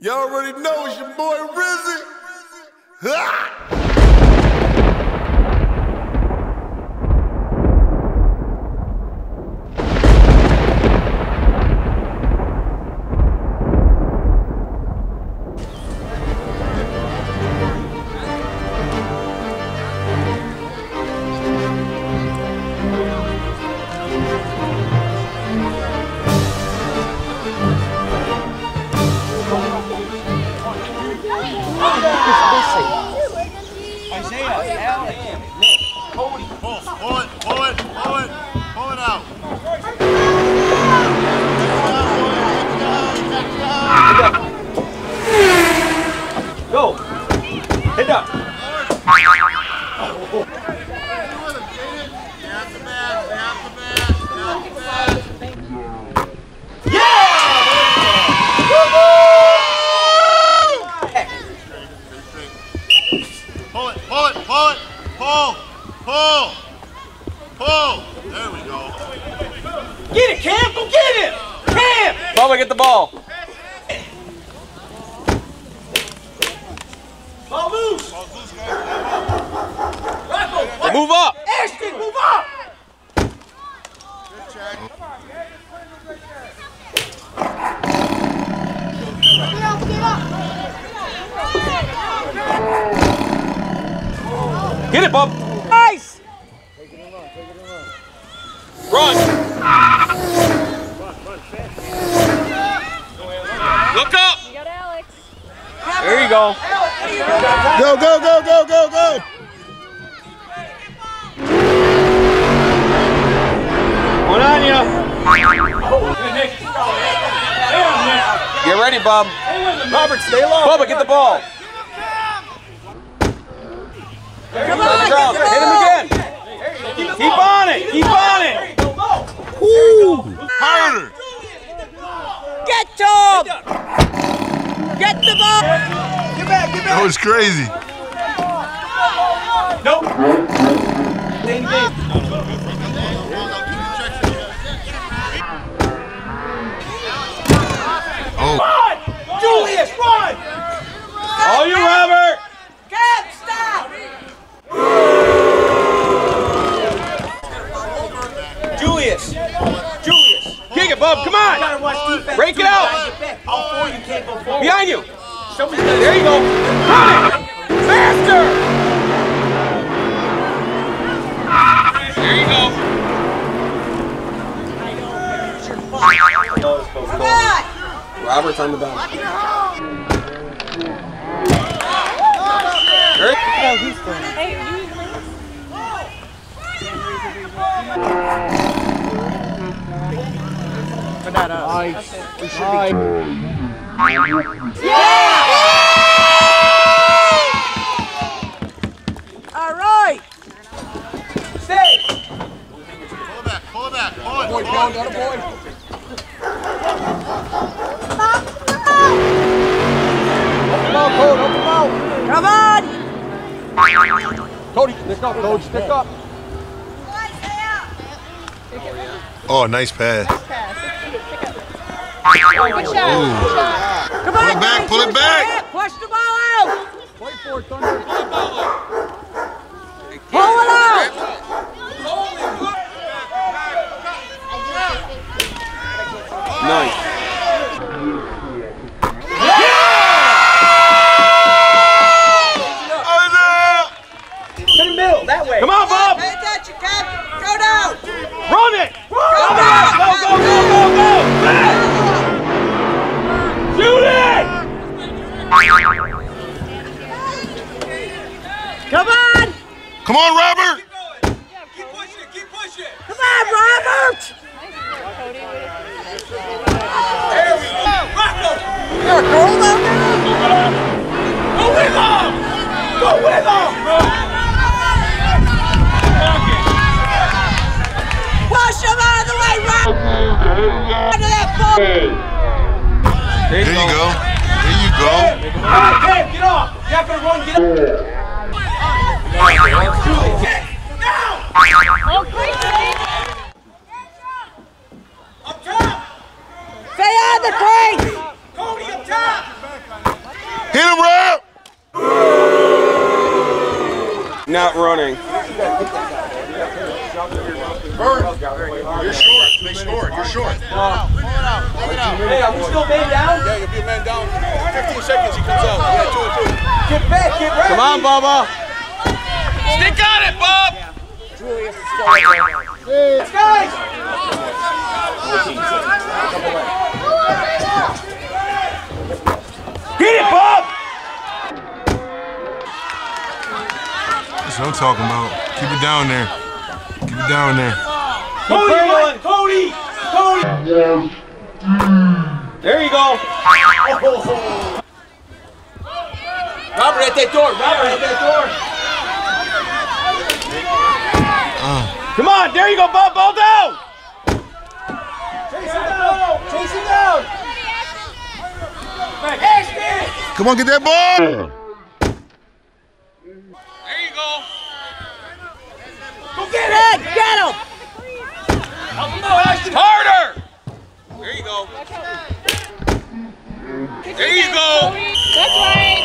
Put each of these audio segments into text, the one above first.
Y'all already know it's your boy Rizzy. Ha! Bubba, get the ball. Ball loose. Move up. Ashton, move up. Get it, Bub. Nice. Run. Look up. You got Alex. There you go. Go, go, go, go, go, go. One on ya. Get ready, Bob. Robert, stay low. Bubba, get the ball. Come on, Hit him again. Keep on it. Keep on it. Harder. Get Tom! Get the ball! That was crazy. Nope. Oh, Run! Julius, run! All you, Robert. Cap, stop! Julius. Julius. Kick it, Bub. Come on. Break it out. Behind you. There you go. Run it. Faster. There you go. Come on! Robert's on the bounce. There- Hey, are you usually... All right! Stay. Pull it back, pull it back, pull it, pull it. Come on! Cody, stick up, Coach. Stick up. oh, nice pass. Good shot. Come on, Pull it back, pull it back. Push the ball out! Pull it out! Nice. Number get up. Hit him, Rob! Not running. Burn. You're short. They scored. You're short. Wow. It out. Pull it out. Hey, are we still man down? Yeah, you'll be a man down. 15 seconds, he comes out. Yeah, Get back, get ready. Come on, Bubba. Stick on it, Bob. Let's guys. Get it, Bob. That's what I'm talking about. Keep it down there. Keep it down there. Cody, Mike, Cody, Cody. There you go. Oh. Robert at that door. Robert at that door. Ah. Come on, there you go, Bob. Ball down. Chase him down. Chase him down. Ashton. Come on, get that ball. There you go. Go get it! Get him! Harder. There you go. There you go. That's right.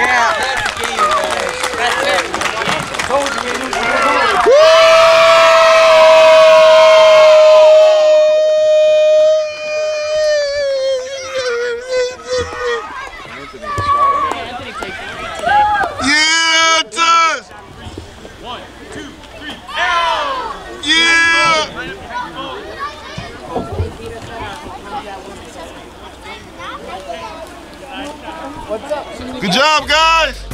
Yeah, that's the game, guys. That's it. Told you knew Good job, guys.